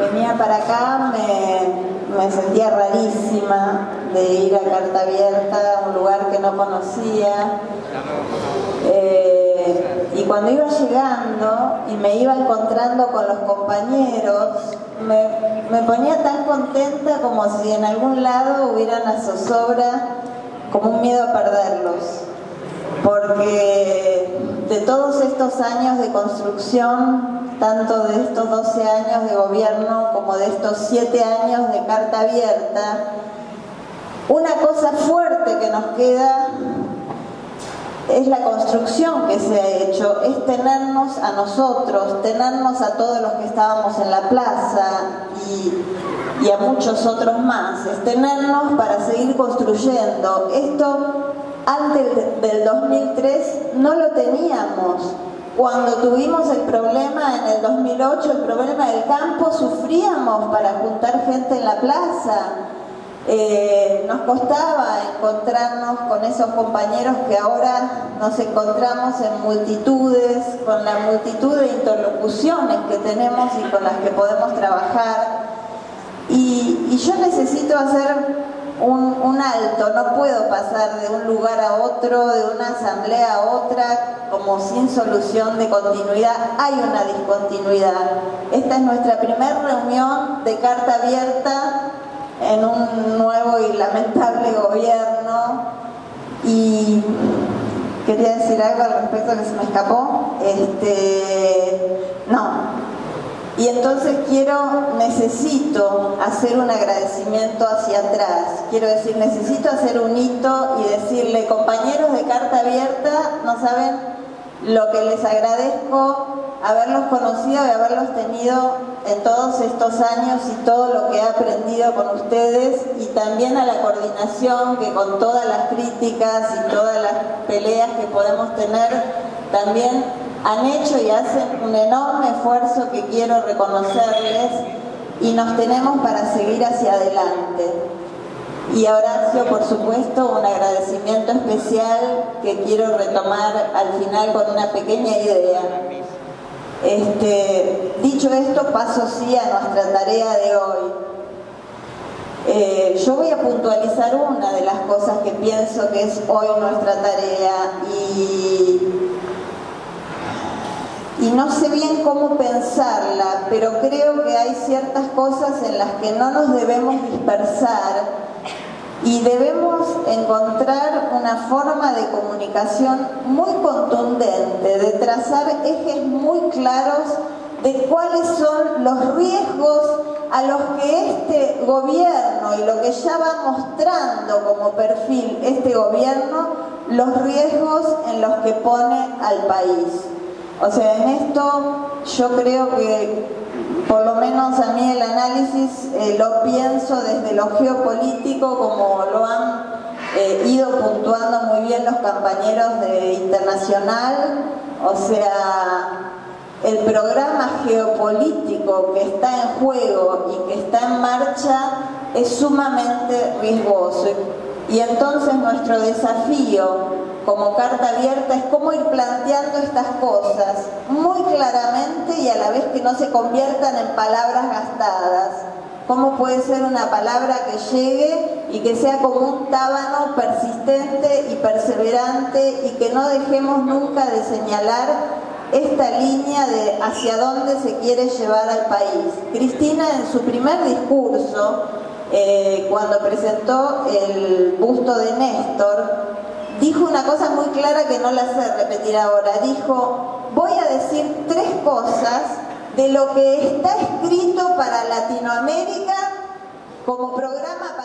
venía para acá me, sentía rarísima de ir a carta abierta un lugar que no conocía. Eh, y cuando iba llegando y me iba encontrando con los compañeros, me, me ponía tan contenta como si en algún lado hubiera una zozobra, como un miedo a perderlos. Porque de todos estos años de construcción tanto de estos 12 años de gobierno como de estos 7 años de carta abierta, una cosa fuerte que nos queda es la construcción que se ha hecho, es tenernos a nosotros, tenernos a todos los que estábamos en la plaza y, a muchos otros más, es tenernos para seguir construyendo. Esto antes del 2003 no lo teníamos. Cuando tuvimos el problema en el 2008, el problema del campo, sufríamos para juntar gente en la plaza. Eh, nos costaba encontrarnos con esos compañeros que ahora nos encontramos en multitudes, con la multitud de interlocuciones que tenemos y con las que podemos trabajar. Y, y yo necesito hacer un, alto, no puedo pasar de un lugar a otro, de una asamblea a otra, como sin solución de continuidad. Hay una discontinuidad. Esta es nuestra primera reunión de carta abierta en un nuevo y lamentable gobierno. Y quería decir algo al respecto que se me escapó. Este, no, y entonces quiero, necesito hacer un agradecimiento hacia atrás. Quiero decir, necesito hacer un hito y decirle, compañeros de carta abierta, no saben lo que les agradezco haberlos conocido y haberlos tenido en todos estos años y todo lo que he aprendido con ustedes y también a la coordinación que con todas las críticas y todas las peleas que podemos tener, también han hecho y hacen un enorme esfuerzo que quiero reconocerles y nos tenemos para seguir hacia adelante. Y a Horacio, por supuesto, un agradecimiento especial que quiero retomar al final con una pequeña idea. Este, dicho esto, paso sí a nuestra tarea de hoy. Eh, yo voy a puntualizar una de las cosas que pienso que es hoy nuestra tarea y y no sé bien cómo pensarla, pero creo que hay ciertas cosas en las que no nos debemos dispersar y debemos encontrar una forma de comunicación muy contundente, de trazar ejes muy claros de cuáles son los riesgos a los que este gobierno y lo que ya va mostrando como perfil este gobierno, los riesgos en los que pone al país. O sea, en esto yo creo que por lo menos a mí el análisis eh, lo pienso desde lo geopolítico como lo han eh, ido puntuando muy bien los compañeros de Internacional, o sea, el programa geopolítico que está en juego y que está en marcha es sumamente riesgoso. Y entonces nuestro desafío como carta abierta es cómo ir planteando estas cosas muy claramente y a la vez que no se conviertan en palabras gastadas. Cómo puede ser una palabra que llegue y que sea como un tábano persistente y perseverante y que no dejemos nunca de señalar esta línea de hacia dónde se quiere llevar al país. Cristina en su primer discurso, eh, cuando presentó el busto de Néstor, dijo una cosa muy clara que no la sé repetir ahora. Dijo, voy a decir tres cosas de lo que está escrito para Latinoamérica como programa para.